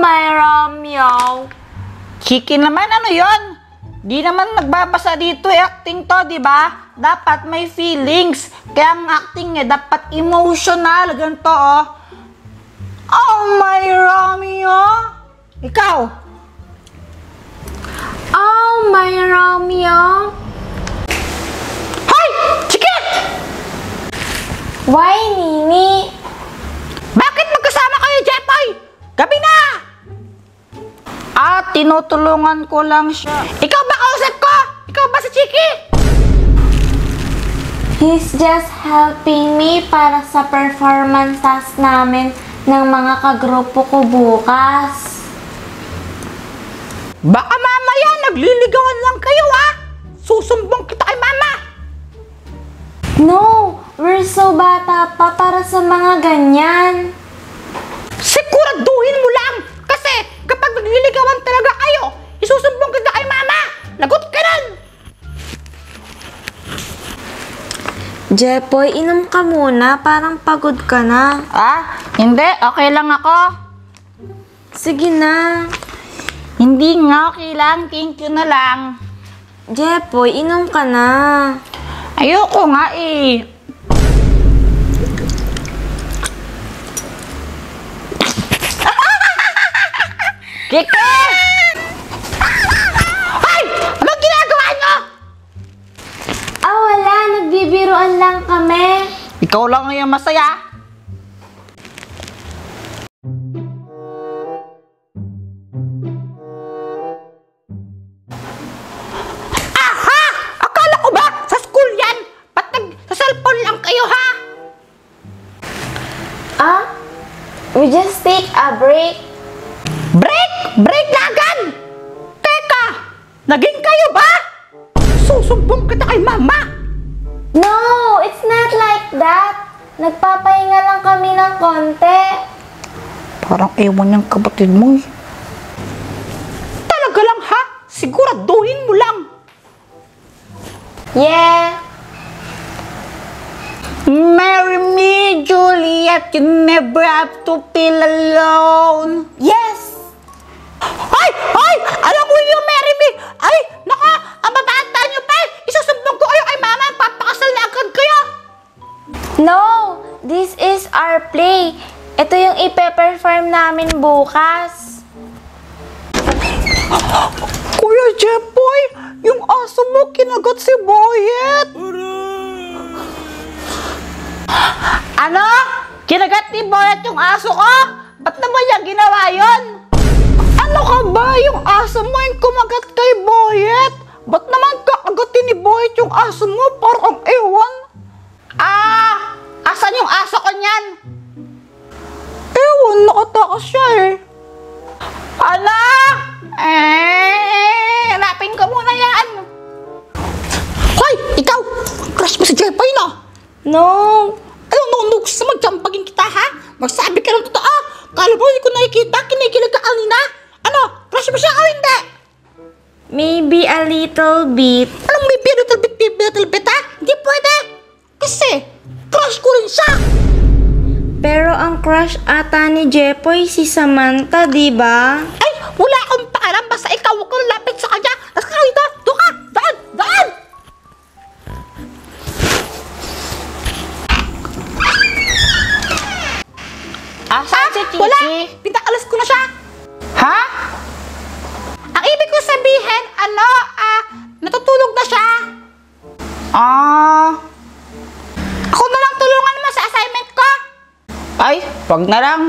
my Romeo. Chicken naman, ano yon? Di naman nagbabasa dito eh, acting to, di ba? Dapat may feelings. Kaya ang acting eh, dapat emotional. Ganito, oh. Oh, my Romeo. Ikaw. Oh, my Romeo. Hoy! Chicken! Why, Nini? Bakit magkasama kayo, Jepoy? Gabi na! Tinutulungan ko lang siya. Ikaw ba kausap ko? Ikaw ba si Chiki? He's just helping me para sa performance task namin ng mga kagrupo ko bukas. Baka mamaya nagliligawan lang kayo, ha? Susumbong kita kay mama. No, we're so bata pa para sa mga ganyan. Siguraduhin mo lang. Nagliligawan talaga kayo, isusumbong kita kay mama. Lagot ka nun. Jepoy, inom ka muna. Parang pagod ka na. Ah, hindi. Okay lang ako. Sige na. Hindi nga okay lang. Thank you na lang. Jepoy, inom ka na. Ayoko nga eh. Kiko! Ay! Anong ginagawa nyo? Ah, wala. Nagbibiruan lang kami. Ikaw lang yung masaya. Aha! Akala ko ba sa school yan? Ba't nag sa cellphone lang kayo ha? Ah? We just take a break. Break! Break na agad! Teka! Naging kayo ba? Susumbong kita kay mama! No, it's not like that. Nagpapahinga lang kami ng konti. Parang ewan niyang kapatid mo eh. Talaga lang ha? Siguraduhin mo lang. Yeah. Marry me, Juliet. You never have to feel alone. Yes. Ay! Ay! Alam mo yung marry me! Ay! Naka! Ang babata niyo pa! Isusumbong ko kayo kay mama! Papakasal na agad kayo! No, this is our play. Ito yung ipe-perform namin bukas. Kuya Jepoy! Yung aso mo kinagat si Boyet! Ano? Kinagat ni Boyet yung aso ko? Ba't naman niya ginawa yon? Boyet? Ba't naman kakagatin ni Boyet yung aso mo? Parang ewan. Ah! Asan yung aso ko niyan? Ewan, nakatakas siya eh. Ala! Eh, hanapin ko muna yan. Hoy, ikaw! Crush mo si Jepoy, no? No. Ayaw no, no, gusto magjampagin kita, ha? Magsabi ka ng totoo. Kala mo hindi ko nakikita, kinikilig ka kanina. Ano, crush mo siya o hindi? Maybe a little bit. Anong may little bit, baby, little bit, ha? Hindi pwede. Kasi, crush ko rin siya. Pero ang crush ata ni Jepoy si Samantha, di ba? Ay, wala akong paalam. Basta ikaw, huwag kang lapit sa kanya. Tapos ka dito. Doon ka. Daan. Daan. Asan si Titi? Wala. Pinakalas ko na siya. Ha? Sabihin, ano, ah, natutulog na siya. Ah. Ako na lang tulungan mo sa assignment ko. Ay, wag na lang.